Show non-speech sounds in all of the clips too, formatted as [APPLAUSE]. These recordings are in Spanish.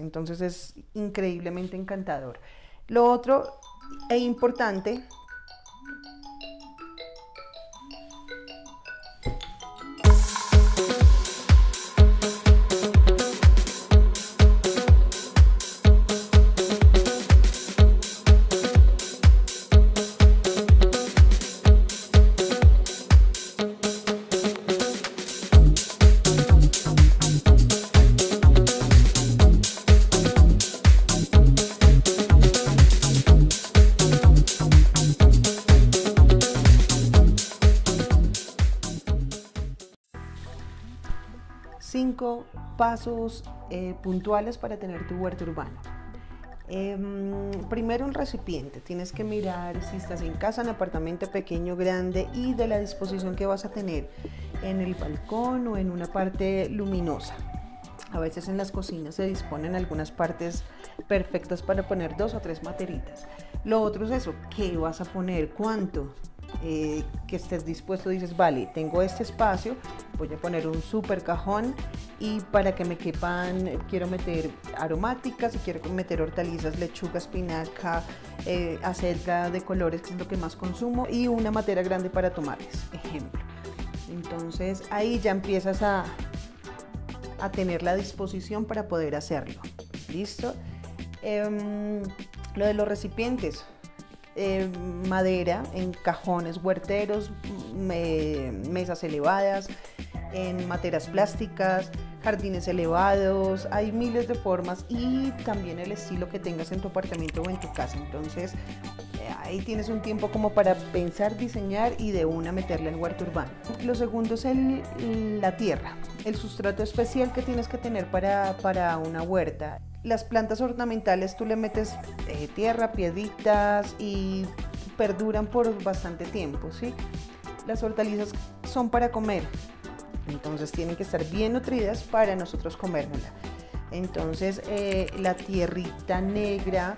Entonces es increíblemente encantador. Lo otro e importante pasos eh, puntuales para tener tu huerto urbano. Em, primero un recipiente, tienes que mirar si estás en casa, en apartamento pequeño, grande y de la disposición que vas a tener en el balcón o en una parte luminosa. A veces en las cocinas se disponen algunas partes perfectas para poner dos o tres materitas. Lo otro es eso, ¿qué vas a poner? ¿Cuánto? Eh, que estés dispuesto, dices, vale, tengo este espacio, voy a poner un super cajón y para que me quepan, quiero meter aromáticas y quiero meter hortalizas, lechuga, espinaca, eh, acelga de colores, que es lo que más consumo, y una materia grande para tomates, ejemplo. Entonces ahí ya empiezas a, a tener la disposición para poder hacerlo. ¿Listo? Em, lo de los recipientes, eh, madera en cajones huerteros, mesas elevadas, en materas plásticas, jardines elevados, hay miles de formas y también el estilo que tengas en tu apartamento o en tu casa. Entonces, eh, ahí tienes un tiempo como para pensar, diseñar y de una meterle en huerto urbano. Lo segundo es la tierra, el sustrato especial que tienes que tener para, para una huerta. Las plantas ornamentales tú le metes eh, tierra, piedritas y perduran por bastante tiempo, ¿sí? Las hortalizas son para comer, entonces tienen que estar bien nutridas para nosotros comérnosla. Entonces eh, la tierrita negra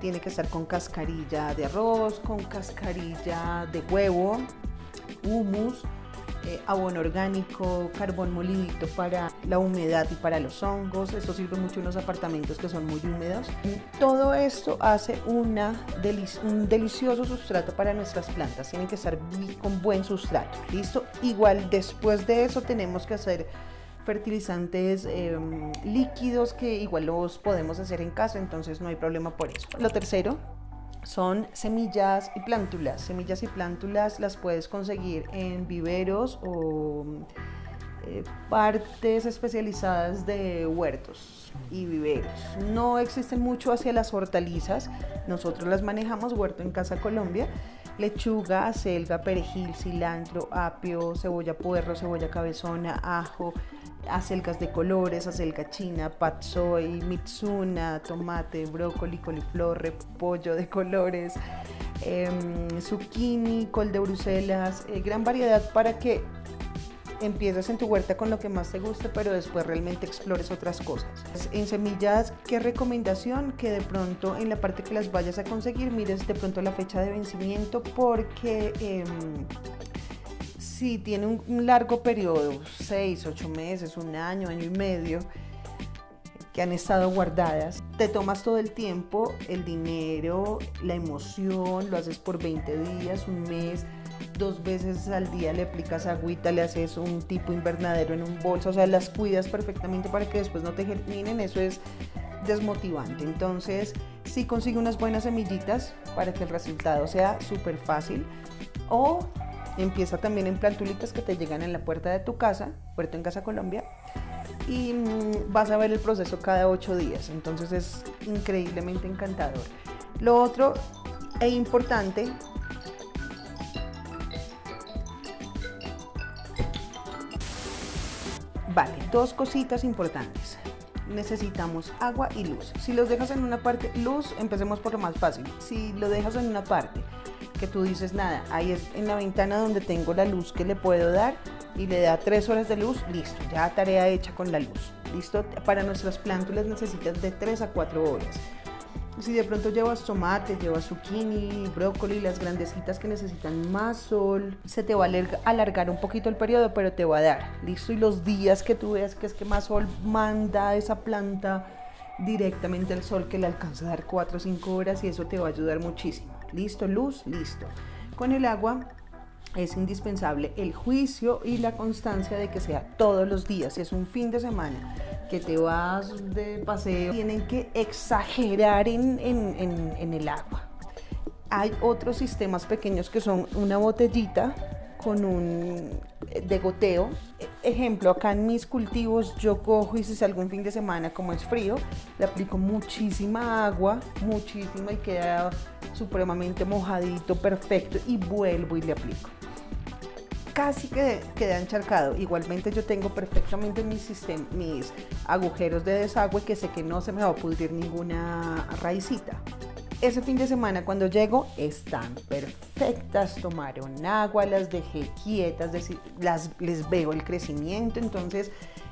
tiene que estar con cascarilla de arroz, con cascarilla de huevo, humus, eh, abono orgánico, carbón molidito para la humedad y para los hongos. Eso sirve mucho en los apartamentos que son muy húmedos. Todo esto hace una un delicioso sustrato para nuestras plantas. Tienen que estar con buen sustrato. ¿Listo? Igual después de eso tenemos que hacer fertilizantes em, líquidos que igual los podemos hacer en casa, entonces no hay problema por eso. Lo tercero son semillas y plántulas. Semillas y plántulas las puedes conseguir en viveros o eh, partes especializadas de huertos y viveros. No existen mucho hacia las hortalizas. Nosotros las manejamos huerto en Casa Colombia. Lechuga, acelga, perejil, cilantro, apio, cebolla puerro, cebolla cabezona, ajo, acelgas de colores, acelga china, patsoi, mitsuna, tomate, brócoli, coliflor, repollo de colores, em, zucchini, col de Bruselas, eh, gran variedad para que empieces en tu huerta con lo que más te guste, pero después realmente explores otras cosas. En semillas, ¿qué recomendación? Que de pronto en la parte que las vayas a conseguir, mires de pronto la fecha de vencimiento porque... Em, si tiene un, largo periodo, seis, ocho meses, un año, año y medio, que han estado guardadas, te tomas todo el tiempo, el dinero, la emoción, lo haces por 20 días, un mes, dos veces al día le aplicas agüita, le haces un tipo invernadero en un bolso, o sea, las cuidas perfectamente para que después no te germinen, eso es desmotivante. Entonces, sí consigue unas buenas semillitas para que el resultado sea súper fácil. O Empieza también en plantulitas que te llegan en la puerta de tu casa, puerto en Casa Colombia, y mm, vas a ver el proceso cada ocho días. Entonces es increíblemente encantador. Lo otro e importante Vale, dos cositas importantes. Necesitamos agua y luz. Si los dejas en una parte, luz, empecemos por lo más fácil. Si lo dejas en una parte que tú dices, nada, ahí es en la ventana donde tengo la luz que le puedo dar y le da tres horas de luz, listo, ya tarea hecha con la luz. Listo, para nuestras plántulas necesitas de 3 a 4 horas. Si de pronto llevas tomate, llevas zucchini, brócoli, las grandecitas que necesitan más sol, se te va a alargar un poquito el periodo, pero te va a dar. Listo, y los días que tú veas que es que más sol manda esa planta, directamente al sol que le alcanza a dar 4 o 5 horas y eso te va a ayudar muchísimo. Listo, luz, listo. Con el agua es indispensable el juicio y la constancia de que sea todos los días. Si es un fin de semana que te vas de paseo, tienen que exagerar en, en el agua. Hay otros sistemas pequeños que son una botellita con un eh, de goteo. Ejemplo, acá en mis cultivos yo cojo y si es algún fin de semana como es frío, le aplico muchísima agua, muchísima y queda supremamente mojadito, perfecto y vuelvo y le aplico. Casi que queda encharcado. Igualmente yo tengo perfectamente mis, mis agujeros de desagüe que sé que no se me va a pudrir ninguna raicita ese fin de semana cuando llego están perfectas, tomaron agua, las dejé quietas, las, les veo el crecimiento, entonces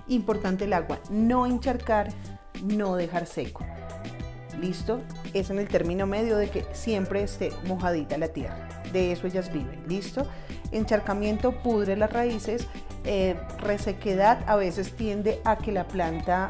importante el agua, no encharcar, no dejar seco. ¿Listo? Es en el término medio de que siempre esté mojadita la tierra. De eso ellas viven. ¿Listo? Encharcamiento pudre las raíces. Eh, resequedad a veces tiende a que la planta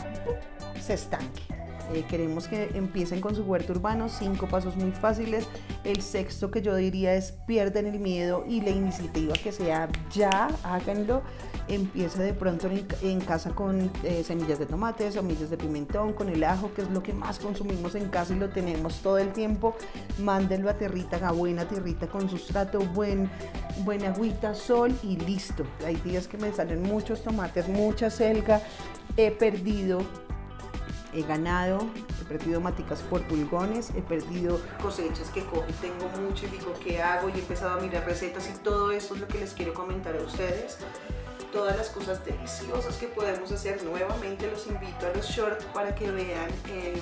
se estanque. Eh, queremos que empiecen con su huerto urbano, cinco pasos muy fáciles. El sexto que yo diría es pierden el miedo y la iniciativa que sea ya, háganlo. Empieza de pronto en, casa con eh, semillas de tomate, semillas de pimentón, con el ajo, que es lo que más consumimos en casa y lo tenemos todo el tiempo. Mándenlo a tierrita, a buena tierrita con sustrato, buen, buena agüita, sol y listo. Hay días que me salen muchos tomates, mucha selga. He perdido he ganado, he perdido maticas por pulgones, he perdido cosechas que cojo tengo mucho y digo qué hago y he empezado a mirar recetas y todo esto es lo que les quiero comentar a ustedes. Todas las cosas deliciosas que podemos hacer nuevamente los invito a los shorts para que vean em,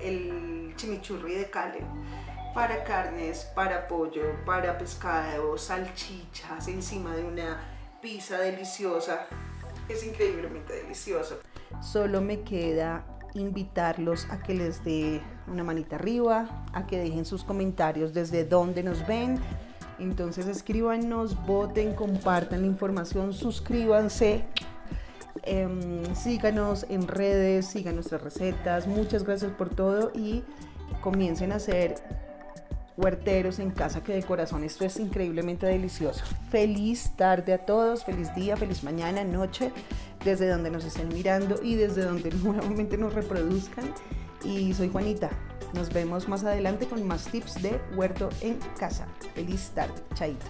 el chimichurri de Cale para carnes, para pollo, para pescado, salchichas encima de una pizza deliciosa. Es increíblemente delicioso. Solo me queda invitarlos a que les dé una manita arriba, a que dejen sus comentarios desde dónde nos ven. Entonces escríbanos, voten, compartan la información, suscríbanse, em, síganos en redes, sigan nuestras recetas. Muchas gracias por todo y comiencen a hacer huerteros en casa que de corazón esto es increíblemente delicioso. Feliz tarde a todos, feliz día, feliz mañana, noche desde donde nos estén mirando y desde donde [LAUGHS] nuevamente nos reproduzcan. Y soy Juanita. Nos vemos más adelante con más tips de huerto en casa. Feliz tarde. Chaito.